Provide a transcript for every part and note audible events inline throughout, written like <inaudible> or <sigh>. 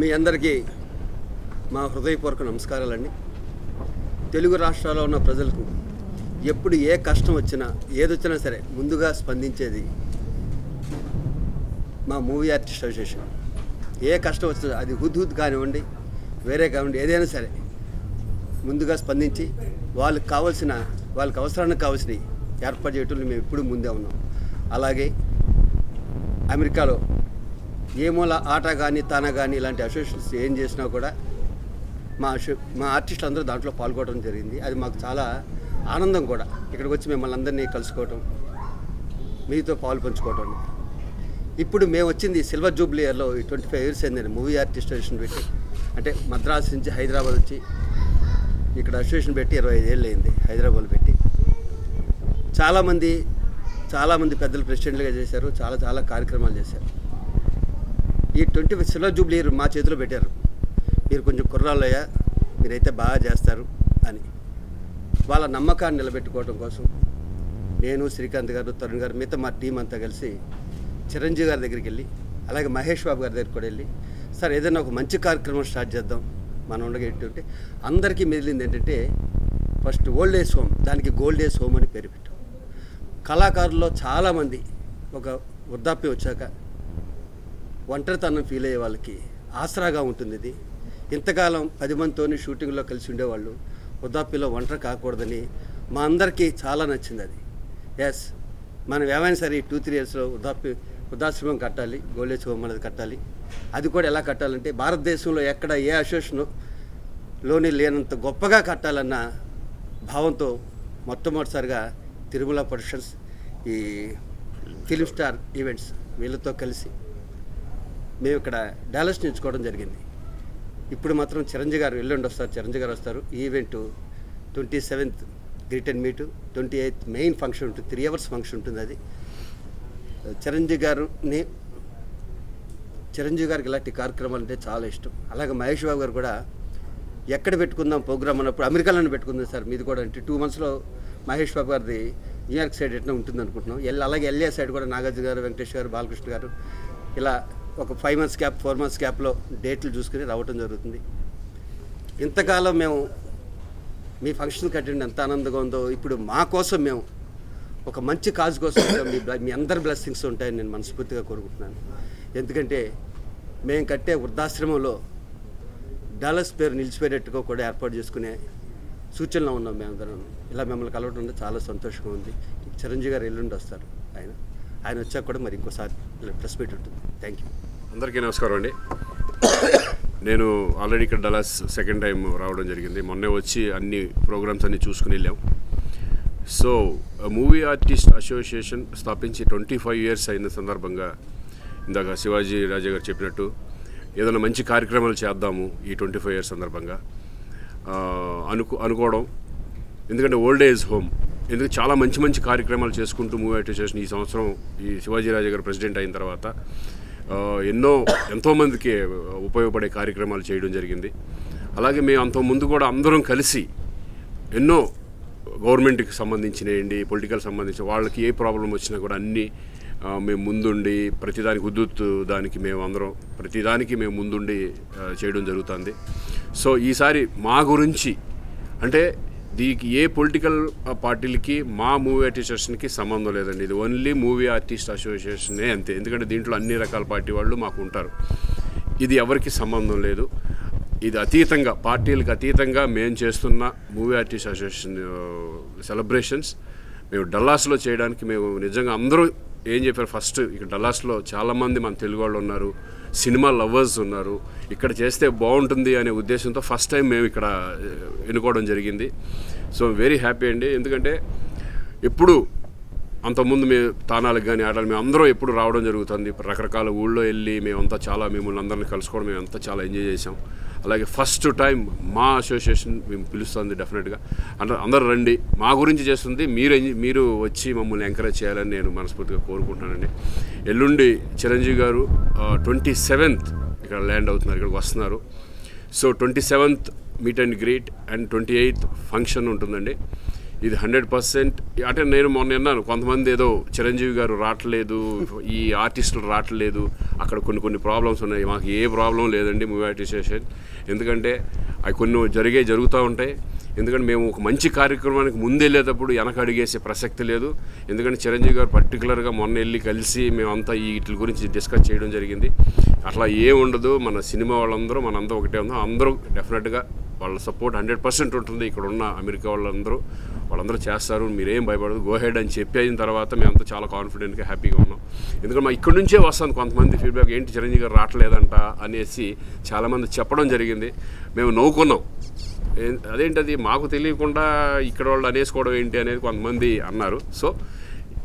మీ అందరికీ మా హృదయపూర్వక నమస్కారాలండి. తెలుగు రాష్ట్రాల్లో ఉన్న ప్రజలకు ఎప్పుడు ఏ కష్టం వచ్చినా ఏదొచ్చినా సరే ముందుగా స్పందించేది మా మూవీ ఆర్టిస్ట్ అసోసియేషన్. ఏ కష్టం వచ్చినా అది హుద్ హుద్ కానివ్వండి వేరే కానివ్వండి ఏదైనా సరే ముందుగా స్పందించి వాళ్ళకి కావాల్సిన వాళ్ళకి అవసరానికి కావాల్సినవి ఏర్పాటు చేయటంలో మేము ఎప్పుడూ ముందే ఉన్నాం. అలాగే అమెరికాలో ఏ మూల ఆట కానీ తాన కానీ ఇలాంటి అసోసియేషన్స్ ఏం చేసినా కూడా మా మా ఆర్టిస్టులు అందరూ దాంట్లో పాల్గొనడం జరిగింది. అది మాకు చాలా ఆనందం కూడా. ఇక్కడికి వచ్చి మిమ్మల్ని అందరినీ కలుసుకోవటం మీతో పాలు పంచుకోవటం. ఇప్పుడు మేము వచ్చింది సిల్వర్ జూబ్లీ ఇయర్లో ట్వంటీ ఫైవ్ ఇయర్స్ అయిందండి మూవీ ఆర్టిస్ట్ అసోసియేషన్ పెట్టి. అంటే మద్రాసు నుంచి హైదరాబాద్ వచ్చి ఇక్కడ అసోసియేషన్ పెట్టి ఇరవై ఐదేళ్ళు అయింది హైదరాబాద్ పెట్టి. చాలామంది చాలామంది పెద్దలు ప్రెసిడెంట్లుగా చేశారు. చాలా చాలా కార్యక్రమాలు చేశారు. ఈ ట్వంటీ ఫైవ్ సిల్వర్ జూబ్లీ మా చేతిలో పెట్టారు. మీరు కొంచెం కుర్రాళ్ళయ్యా మీరైతే బాగా చేస్తారు అని. వాళ్ళ నమ్మకాన్ని నిలబెట్టుకోవడం కోసం నేను శ్రీకాంత్ గారు తరుణ్ గారు మిగతా మా టీం అంతా కలిసి చిరంజీవి గారి దగ్గరికి వెళ్ళి అలాగే మహేష్ బాబు గారి దగ్గరికి కూడా వెళ్ళి సార్ ఏదైనా ఒక మంచి కార్యక్రమం స్టార్ట్ చేద్దాం. మనం ఉండగా ఏంటంటే అందరికీ మిగిలింది ఏంటంటే ఫస్ట్ ఓల్డ్ ఏజ్ హోమ్ దానికి గోల్డ్ ఏజ్ హోమ్ అని పేరు పెట్టాం. కళాకారుల్లో చాలామంది ఒక వృద్ధాప్యం వచ్చాక ఒంటరితనం ఫీల్ అయ్యే వాళ్ళకి ఆసరాగా ఉంటుంది ఇది. ఇంతకాలం పది మందితోని షూటింగ్లో కలిసి ఉండేవాళ్ళు. వృద్ధాప్యలో ఒంటరి కాకూడదని మా అందరికీ చాలా నచ్చింది అది. ఎస్ మనం ఏమైనా సరే టూ త్రీ ఇయర్స్లో వృద్ధాప్య వృద్ధాశ్రమం కట్టాలి గోల్డేజ్ హోమ్ అనేది కట్టాలి. అది కూడా ఎలా కట్టాలంటే భారతదేశంలో ఎక్కడ ఏ అసోసియేషన్లోని లేనంత గొప్పగా కట్టాలన్న భావంతో మొట్టమొదటిసారిగా తిరుమల ప్రొడక్షన్స్ ఈ ఫిలిం స్టార్ ఈవెంట్స్ వీళ్ళతో కలిసి మేము ఇక్కడ డాలస్ నేర్చుకోవడం జరిగింది. ఇప్పుడు మాత్రం చిరంజీవి గారు ఎల్లుండి వస్తారు చిరంజీవి గారు వస్తారు. ఈ event twenty seventh greet and meet twenty eighth main function ఉంటుంది త్రీ అవర్స్ ఫంక్షన్ ఉంటుంది అది. చిరంజీవి గారుని చిరంజీవి గారికి ఇలాంటి కార్యక్రమాలు అంటే చాలా ఇష్టం. అలాగే మహేష్ బాబు గారు కూడా ఎక్కడ పెట్టుకుందాం ప్రోగ్రామ్ అన్నప్పుడు అమెరికాలోనే పెట్టుకుందాం సార్ మీది కూడా అంటే టూ మంత్స్లో మహేష్ బాబు గారిది న్యూయార్క్ సైడ్ ఎట్లా ఉంటుంది అనుకుంటున్నాం ఎల్ అలాగే ఎల్ఏ సైడ్ కూడా నాగార్జున గారు వెంకటేష్ గారు బాలకృష్ణ గారు ఇలా ఒక five months gap four months క్యాప్లో డేట్లు చూసుకుని రావటం జరుగుతుంది. ఇంతకాలం మేము మీ ఫంక్షన్ కట్టండి ఎంత ఆనందంగా ఉందో ఇప్పుడు మా కోసం మేము ఒక మంచి కాజ్ కోసం మీ మీ అందరి బ్లెస్సింగ్స్ ఉంటాయని నేను మనస్ఫూర్తిగా కోరుకుంటున్నాను. ఎందుకంటే మేము కట్టే వృద్ధాశ్రమంలో డాలర్స్ పేరు నిలిచిపోయేటట్టుగా కూడా ఏర్పాటు చేసుకునే సూచనలో ఉన్నాం మేమందరం ఇలా మిమ్మల్ని కలవడం చాలా సంతోషంగా ఉంది. చిరంజీవి గారు ఎల్లుండి వస్తారు ఆయన. ఆయన వచ్చాక కూడా మరి ఇంకోసారి ప్రెస్ మీట్ ఉంటుంది. థ్యాంక్ యూ అందరికీ నమస్కారం అండి. నేను ఆల్రెడీ ఇక్కడ డలాస్ సెకండ్ టైం రావడం జరిగింది. మొన్నే వచ్చి అన్ని ప్రోగ్రామ్స్ అన్ని చూసుకుని వెళ్ళాం. సో మూవీ ఆర్టిస్ట్ అసోసియేషన్ స్థాపించి ట్వంటీ ఫైవ్ ఇయర్స్ అయిన సందర్భంగా ఇందాక శివాజీ రాజా గారు చెప్పినట్టు ఏదైనా మంచి కార్యక్రమాలు చేద్దాము ఈ ట్వంటీ ఫైవ్ ఇయర్స్ సందర్భంగా. అనుకు అనుకో అనుకోవడం. ఎందుకంటే ఓల్డ్ ఏజ్ హోమ్ ఎందుకు చాలా మంచి మంచి కార్యక్రమాలు చేసుకుంటూ మూవీ అసోసియేషన్ ఈ సంవత్సరం ఈ శివాజీరాజు గారు ప్రెసిడెంట్ అయిన తర్వాత ఎన్నో ఎంతోమందికి ఉపయోగపడే కార్యక్రమాలు చేయడం జరిగింది. అలాగే మేము అంత ముందు కూడా అందరం కలిసి ఎన్నో గవర్నమెంట్కి సంబంధించినయండి పొలిటికల్ సంబంధించిన వాళ్ళకి ఏ ప్రాబ్లం వచ్చినా కూడా అన్నీ మేము ముందుండి ప్రతిదానికి ఉద్దుత్ దానికి మేము అందరం ప్రతిదానికి మేము ముందుండి చేయడం జరుగుతుంది. సో ఈసారి మా గురించి అంటే దీనికి ఏ పొలిటికల్ పార్టీలకి మా మూవీ ఆర్టిస్టేషన్కి సంబంధం లేదండి. ఇది ఓన్లీ మూవీ ఆర్టిస్ట్ అసోసియేషనే అంతే. ఎందుకంటే దీంట్లో అన్ని రకాల పార్టీ వాళ్ళు మాకు ఉంటారు. ఇది ఎవరికి సంబంధం లేదు. ఇది అతీతంగా పార్టీలకు అతీతంగా మేము చేస్తున్న మూవీ ఆర్టిస్ట్ అసోసియేషన్ సెలబ్రేషన్స్ మేము డల్లాస్లో చేయడానికి మేము నిజంగా అందరూ ఏం చెప్పారు? ఫస్ట్ ఇక్కడ డల్లాస్లో చాలామంది మన తెలుగు వాళ్ళు ఉన్నారు. సినిమా లవర్స్ ఉన్నారు. ఇక్కడ చేస్తే బాగుంటుంది అనే ఉద్దేశంతో ఫస్ట్ టైం మేము ఇక్కడ ఎన్నుకోవడం జరిగింది. సో వెరీ హ్యాపీ అండి. ఎందుకంటే ఎప్పుడు అంతకుముందు మేము తానాలకు కానీ ఆడాలి మేము అందరం ఎప్పుడు రావడం జరుగుతుంది. రకరకాల ఊళ్ళో వెళ్ళి మేమంతా చాలా మిమ్మల్ని అందరిని కలుసుకోవడం మేమంతా చాలా ఎంజాయ్ చేసాం అలాగే ఫస్ట్ టైం మా అసోసియేషన్ మేము పిలుస్తుంది డెఫినెట్గా. అంటే అందరూ రండి. మా గురించి చేస్తుంది. మీరు మీరు వచ్చి మమ్మల్ని ఎంకరేజ్ చేయాలని నేను మనస్ఫూర్తిగా కోరుకుంటున్నానండి. ఎల్లుండి చిరంజీవి గారు ట్వంటీ సెవెంత్ ఇక్కడ ల్యాండ్ అవుతున్నారు ఇక్కడికి వస్తున్నారు. So twenty seventh meet and greet and twenty eighth function ఉంటుందండి. ఇది హండ్రెడ్ పర్సెంట్ అంటే నేను మొన్న విన్నాను కొంతమంది ఏదో చిరంజీవి గారు రావట్లేదు ఈ ఆర్టిస్టులు రావట్లేదు అక్కడ కొన్ని కొన్ని ప్రాబ్లమ్స్ ఉన్నాయి. మాకు ఏ ప్రాబ్లం లేదండి మూవీ ఆర్టిస్టేషన్ ఎందుకంటే అవి కొన్ని జరిగే జరుగుతూ ఉంటాయి. ఎందుకంటే మేము ఒక మంచి కార్యక్రమానికి ముందెళ్ళేటప్పుడు వెనక అడిగేసే ప్రసక్తి లేదు. ఎందుకంటే చిరంజీవి గారు పర్టికులర్గా మొన్న వెళ్ళి కలిసి మేమంతా ఈ వీటి గురించి డిస్కస్ చేయడం జరిగింది. అట్లా ఏం ఉండదు మన సినిమా వాళ్ళందరూ మనందరూ ఒకటే ఉందో అందరూ డెఫినెట్గా వాళ్ళ సపోర్ట్ హండ్రెడ్ పర్సెంట్ ఉంటుంది. ఇక్కడ ఉన్న అమెరికా వాళ్ళందరూ. వాళ్ళందరూ చేస్తారు. మీరేం భయపడదు. గో హెడ్ అని చెప్పి అయిన తర్వాత మేమంతా చాలా కాన్ఫిడెంట్గా హ్యాపీగా ఉన్నాం. ఎందుకంటే మా ఇక్కడ నుంచే వస్తాను కొంతమంది ఫీడ్బ్యాక్ ఏంటి చిరంజీవి గారు రావట్లేదంట అనేసి చాలామంది చెప్పడం జరిగింది. మేము నవ్వుకున్నాం. అదేంటది? మాకు తెలియకుండా ఇక్కడ వాళ్ళు అనేసుకోవడం ఏంటి అనేది కొంతమంది అన్నారు. సో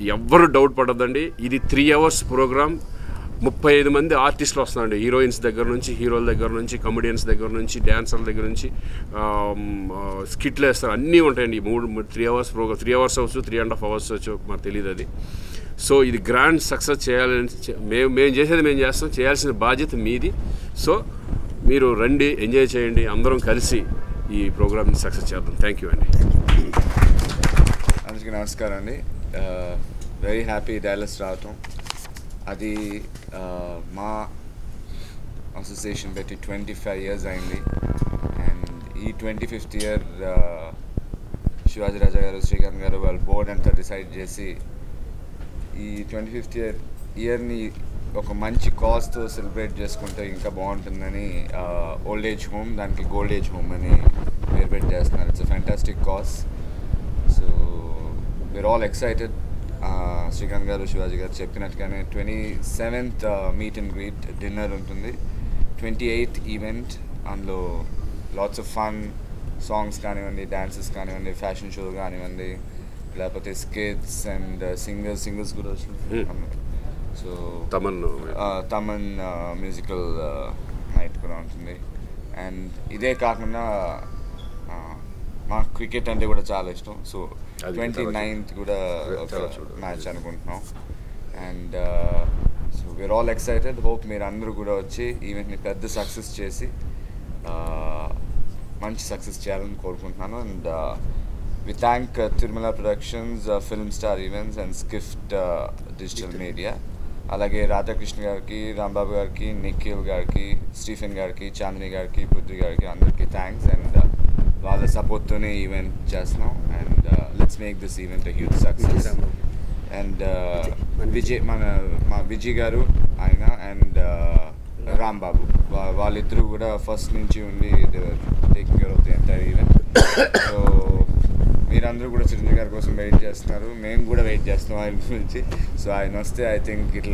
ఎవ్వరు డౌట్ పడద్దండి. ఇది త్రీ అవర్స్ ప్రోగ్రామ్ ముప్పై ఐదు మంది ఆర్టిస్టులు వస్తున్నారండి. హీరోయిన్స్ దగ్గర నుంచి హీరోల దగ్గర నుంచి కమెడియన్స్ దగ్గర నుంచి డ్యాన్సర్ల దగ్గర నుంచి స్కిట్లు వేస్తారు. అన్నీ ఉంటాయండి. మూడు three hours program three hours అవచ్చు త్రీ అండ్ హాఫ్ అవర్స్ అవచ్చు మాకు తెలియదు అది. సో ఇది గ్రాండ్ సక్సెస్ చేయాలని మేము మేము చేసేది మేము చేస్తాం. చేయాల్సిన బాధ్యత మీది. సో మీరు రండి ఎంజాయ్ చేయండి. అందరం కలిసి ఈ ప్రోగ్రామ్ని సక్సెస్ చేద్దాం. థ్యాంక్ యూ అండి. అందరికీ నమస్కారం అండి. వెరీ హ్యాపీ డాలస్ రావటం. అది మా అసోసియేషన్ పెట్టి ట్వంటీ ఫైవ్ ఇయర్స్ అయింది. అండ్ ఈ twenty fifth year Sivaji Raja garu Srikanth garu వాళ్ళ బోర్డ్ అంతా డిసైడ్ చేసి ఈ ట్వంటీ ఫిఫ్త్ ఇయర్ ఇయర్ని ఒక మంచి కాజ్తో సెలబ్రేట్ చేసుకుంటే ఇంకా బాగుంటుందని ఓల్డ్ ఏజ్ హోమ్ దానికి గోల్డ్ ఏజ్ హోమ్ అని పేరు పెట్టి చేస్తున్నారు it's fantastic cause so we're all excited Srikanth garu Sivaji garu చెప్పినట్టుగానే twenty seventh meet and greet dinner ఉంటుంది. ట్వంటీ ఎయిత్ ఈవెంట్ అందులో లాట్స్ ఆఫ్ ఫన్ సాంగ్స్ కానివ్వండి డాన్సెస్ కానివ్వండి ఫ్యాషన్ షో కానివ్వండి లేకపోతే స్కిట్స్ అండ్ సింగర్స్ సింగర్స్ కూడా వచ్చిన సో తమన్ను తమన్ మ్యూజికల్ నైట్ కూడా ఉంటుంది. అండ్ ఇదే కాకుండా మా క్రికెట్ అంటే కూడా చాలా ఇష్టం. సో ట్వంటీ నైన్త్ కూడా. మ్యాచ్ అనుకుంటున్నాం. And so we're all excited hope మీరు అందరూ కూడా వచ్చి ఈవెంట్ని పెద్ద సక్సెస్ చేసి ఆ, మంచి సక్సెస్ చేయాలని కోరుకుంటున్నాను. And we thank Tirumala productions film star events and Skift digital media అలాగే రాధాకృష్ణ గారికి రాంబాబు గారికి నిఖిల్ గారికి స్టీఫెన్ గారికి చాందిని గారికి పృథ్వీ గారికి అందరికీ థ్యాంక్స్ అండ్ వాళ్ళ సపోర్ట్తోనే ఈవెంట్ చేస్తున్నాం. And let's make this event huge success and Vijay మన మా విజయ్ గారు ఆయన అండ్ రాంబాబు వా- వాళ్ళిద్దరూ కూడా ఫస్ట్ నుంచి ఉండి taking care of the entire event so మీరందరూ కూడా చిరంజీవి గారి కోసం వెయిట్ చేస్తున్నారు. మేము కూడా వెయిట్ చేస్తున్నాం ఆయన గురించి. సో ఆయన వస్తే I think it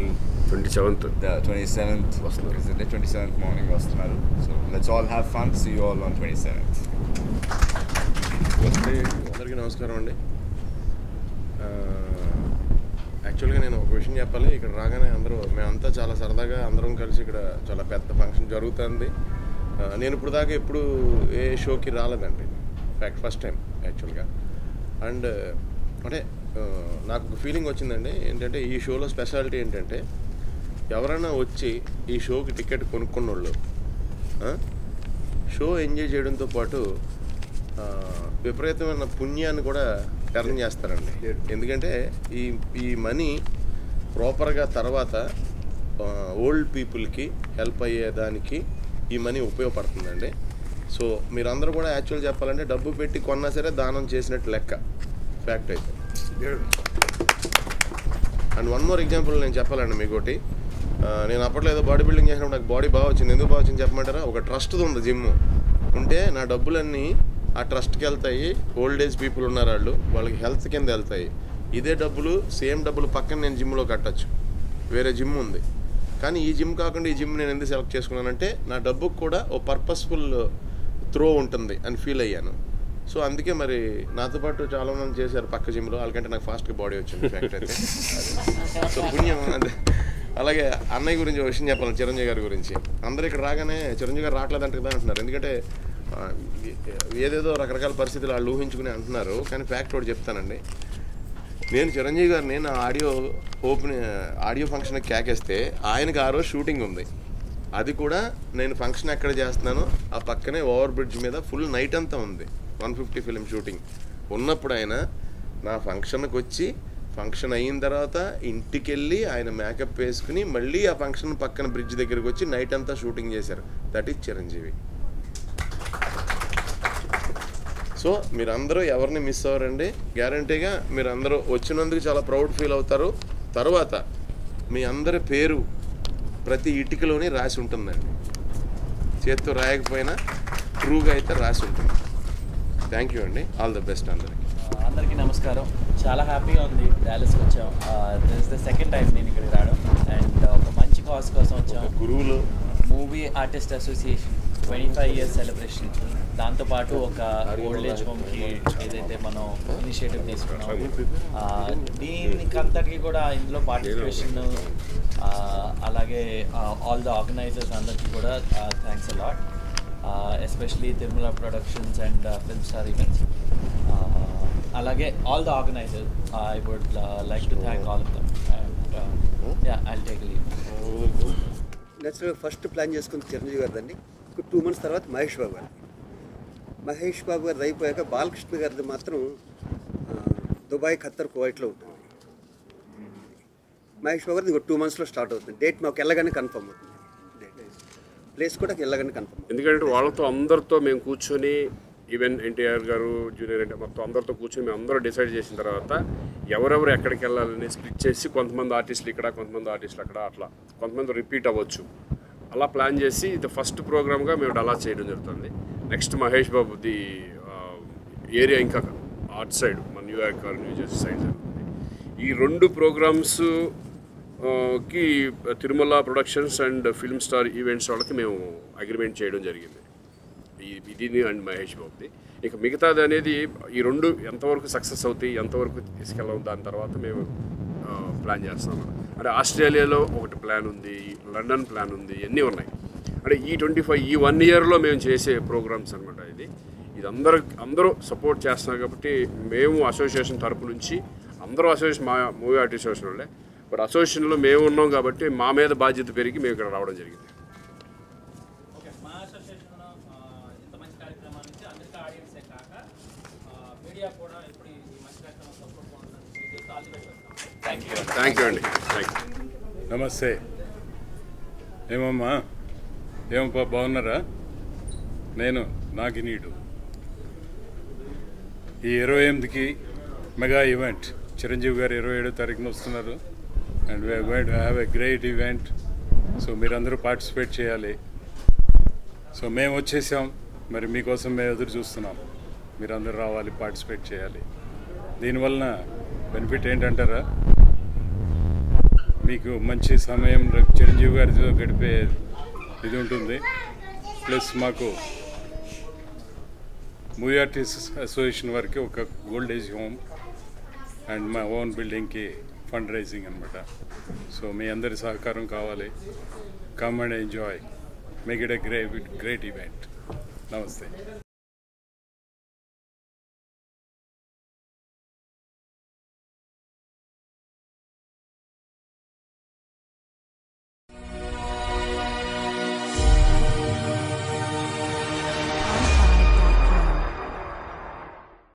twenty seventh twenty seventh వస్తున్నారు. ట్వంటీ సెవెంత్ మార్నింగ్ వస్తున్నారు so let's all have fun see you all on twenty seventh అందరికీ నమస్కారం అండి. యాక్చువల్గా నేను ఒక విషయం చెప్పాలి. ఇక్కడ రాగానే అందరూ మేమంతా చాలా సరదాగా అందరం కలిసి ఇక్కడ చాలా పెద్ద ఫంక్షన్ జరుగుతుంది. నేను ఇప్పుడు దాకా ఎప్పుడు ఏ షోకి రాలేదండి. ఫ్యాక్ట్ ఫస్ట్ టైం యాక్చువల్గా అండ్ అంటే నాకు ఒక ఫీలింగ్ వచ్చిందండి. ఏంటంటే ఈ షోలో స్పెషాలిటీ ఏంటంటే ఎవరైనా వచ్చి ఈ షోకి టికెట్ కొనుక్కున్న వాళ్ళు షో ఎంజాయ్ చేయడంతో పాటు విపరీతమైన పుణ్యాన్ని కూడా టర్న్ చేస్తారండి. ఎందుకంటే ఈ ఈ మనీ ప్రాపర్గా తర్వాత ఓల్డ్ పీపుల్కి హెల్ప్ అయ్యేదానికి ఈ మనీ ఉపయోగపడుతుందండి. సో మీరందరూ కూడా యాక్చువల్ చెప్పాలంటే డబ్బు పెట్టి కొన్నా సరే దానం చేసినట్టు లెక్క. ఫ్యాక్ట్ అయితే. అండ్ వన్ మోర్ ఎగ్జాంపుల్ నేను చెప్పాలండి మీకు ఒకటి ఆ, నేను అప్పట్లో ఏదో బాడీ బిల్డింగ్ చేసినప్పుడు నాకు బాడీ బాగా వచ్చింది. ఎందుకు బాగా వచ్చింది చెప్పమంటారా? ఒక ట్రస్ట్ ఉంది జిమ్ ఉంటే నా డబ్బులన్నీ ఆ ట్రస్ట్కి వెళ్తాయి. ఓల్డ్ ఏజ్ పీపుల్ ఉన్నారు వాళ్ళు. వాళ్ళకి హెల్త్ కింద వెళ్తాయి. ఇదే డబ్బులు సేమ్ డబ్బులు పక్కన నేను జిమ్లో కట్టచ్చు. వేరే జిమ్ ఉంది. కానీ ఈ జిమ్ కాకుండా ఈ జిమ్ నేను ఎందుకు సెలెక్ట్ చేసుకున్నానంటే నా డబ్బుకు కూడా ఓ పర్పస్ఫుల్ త్రో ఉంటుంది అని ఫీల్ అయ్యాను. సో అందుకే మరి నాతో పాటు చాలా మంది చేశారు పక్క జిమ్లో వాళ్ళకంటే నాకు ఫాస్ట్గా బాడీ వచ్చింది ఫ్యాక్ట్ అయితే. <laughs> సో పుణ్యం. అదే. అలాగే అన్నయ్య గురించి ఒక విషయం చెప్పాలి చిరంజీవి గారి గురించి. అందరూ ఇక్కడ రాగానే చిరంజీవి గారు రావట్లేదంట కదా అంటున్నారు. ఎందుకంటే ఏదేదో రకరకాల పరిస్థితులు వాళ్ళు ఊహించుకుని అంటున్నారు. కానీ ఫ్యాక్ట్ ఒకటి చెప్తానండి. నేను చిరంజీవి గారిని నా ఆడియో ఓపెన్ ఆడియో ఫంక్షన్ కేకేస్తే ఆయనకి ఆ రోజు షూటింగ్ ఉంది. అది కూడా నేను ఫంక్షన్ ఎక్కడ చేస్తున్నాను ఆ పక్కనే ఓవర్ బ్రిడ్జ్ మీద ఫుల్ నైట్ అంతా ఉంది. వన్ ఫిఫ్టీ ఫిలిం షూటింగ్ ఉన్నప్పుడు ఆయన నా ఫంక్షన్కి వచ్చి ఫంక్షన్ అయిన తర్వాత ఇంటికి వెళ్ళి ఆయన మేకప్ వేసుకుని మళ్ళీ ఆ ఫంక్షన్ పక్కన బ్రిడ్జ్ దగ్గరికి వచ్చి నైట్ అంతా షూటింగ్ చేశారు. That is Chiranjeevi. సో మీరందరూ ఎవరిని మిస్ అవ్వరండి? గ్యారంటీగా మీరందరూ వచ్చినందుకు చాలా ప్రౌడ్ ఫీల్ అవుతారు. తర్వాత మీ అందరి పేరు ప్రతి ఇటుకలోని రాసి ఉంటుందండి. చేత్తో రాయకపోయినా ట్రూగా అయితే రాసి ఉంటుంది. థ్యాంక్ యూ అండి. ఆల్ ద బెస్ట్ అందరికి. అందరికీ నమస్కారం. చాలా హ్యాపీగా ఉంది డాలస్కి వచ్చాం. This is the second time నేను ఇక్కడికి రావడం. అండ్ ఒక మంచి కాజ్ కోసం వచ్చాం. గురువులు. Movie artist association. Twenty five years celebration దాంతోపాటు ఒక ఓల్డ్ ఏజ్ హోమ్కి ఏదైతే మనం ఇనిషియేటివ్ తీసుకున్నాం దీనికంతటికి కూడా ఇందులో పార్టిసిపేషన్ అలాగే ఆల్ ద ఆర్గనైజర్స్ అందరికీ కూడా thanks a lot especially Tirumala productions and film star events అలాగే all the organizers I would like to thank all of them and yeah I take leave నేచురల్గా first plan చేసుకుని చిరంజీవి గారిదండి ఒక two months తర్వాత మహేష్ బాబు గారిది మహేష్ బాబు గారిది అయిపోయాక బాలకృష్ణ గారిది మాత్రం దుబాయ్ ఖత్తర్ కువైట్లో ఉంటుంది. మహేష్ బాబు గారిది ఇంకో టూ మంత్స్లో స్టార్ట్ అవుతుంది. డేట్ మాకు వెళ్ళగానే కన్ఫర్మ్ అవుతుంది. ప్లేస్ కూడా వెళ్ళగానే కన్ఫర్మ్ ఎందుకంటే వాళ్ళతో అందరితో మేము కూర్చొని ఈవెన్ ఎన్టీఆర్ గారు జూనియర్ ఎన్టీఆర్ మొత్తం అందరితో కూర్చొని మేము అందరూ డిసైడ్ చేసిన తర్వాత ఎవరెవరు ఎక్కడికి వెళ్ళాలని స్ప్లిట్ చేసి కొంతమంది ఆర్టిస్టులు ఇక్కడ కొంతమంది ఆర్టిస్టులు అక్కడ అట్లా. కొంతమంది రిపీట్ అవ్వచ్చు. అలా ప్లాన్ చేసి ఇది ఫస్ట్ ప్రోగ్రామ్గా మేము అలా చేయడం జరుగుతుంది. నెక్స్ట్ మహేష్ బాబుది ఏరియా ఇంకా ఆర్ట్ సైడ్ మన New York New Jersey new side జరుగుతుంది. ఈ రెండు ప్రోగ్రామ్స్కి Tirumala productions and film star events వాళ్ళకి మేము అగ్రిమెంట్ చేయడం జరిగింది. ఇది అండ్ మహేష్ బాబుది. ఇక మిగతాది అనేది ఈ రెండు ఎంతవరకు సక్సెస్ అవుతాయి ఎంతవరకు తీసుకెళ్ళాం దాని తర్వాత మేము ప్లాన్ చేస్తాం అంటే ఆస్ట్రేలియాలో ఒకటి ప్లాన్ ఉంది లండన్ ప్లాన్ ఉంది ఇవన్నీ ఉన్నాయి. అంటే ఈ ట్వంటీ ఫైవ్ ఈ వన్ ఇయర్లో మేము చేసే ప్రోగ్రామ్స్ అనమాట ఇది. ఇది అందరూ అందరూ సపోర్ట్ చేస్తున్నారు కాబట్టి మేము అసోసియేషన్ తరపు నుంచి అందరూ అసోసియేషన్ మా మూవీ ఆర్ట్ అసోసియేషన్ వాళ్ళే. బట్ అసోసియేషన్లో మేము ఉన్నాం కాబట్టి మా మీద బాధ్యత పెరిగి మేము ఇక్కడ రావడం జరిగింది ఓకే మా అసోసియేషన్ ఇంత మంచి కార్యక్రమాల నుంచి అందరికీ ఆడియన్సే కాక మీడియా కూడా ఇప్పుడు ఈ మంచి కార్యక్రమం సపోర్ట్ బాగుంటుంది all the best thank you అండి నమస్తే. ఏమమ్మా? ఏమప్పా బాగున్నారా? నేను నాగినీడు. ఈ ఇరవై ఎనిమిదికి మెగా ఈవెంట్ చిరంజీవి గారు ఇరవై ఏడో తారీఖున వస్తున్నారు. And to have a great event so మీరందరూ పార్టిసిపేట్ చేయాలి. సో మేము వచ్చేసాం. మరి మీకోసం మేము ఎదురు చూస్తున్నాం. మీరందరూ రావాలి పార్టిసిపేట్ చేయాలి. దీనివలన బెనిఫిట్ ఏంటంటారా? మీకు మంచి సమయం చిరంజీవి గారితో గడిపే ఇది ఉంటుంది. ప్లస్ మాకు మూవీ ఆర్టిస్ట్ అసోసియేషన్ వారికి ఒక గోల్డ్ ఏజ్ హోమ్ అండ్ మా ఓన్ బిల్డింగ్కి ఫండ్ రైజింగ్ అనమాట సో మీ అందరి సహకారం కావాలి. Come and enjoy make it a great great event నమస్తే.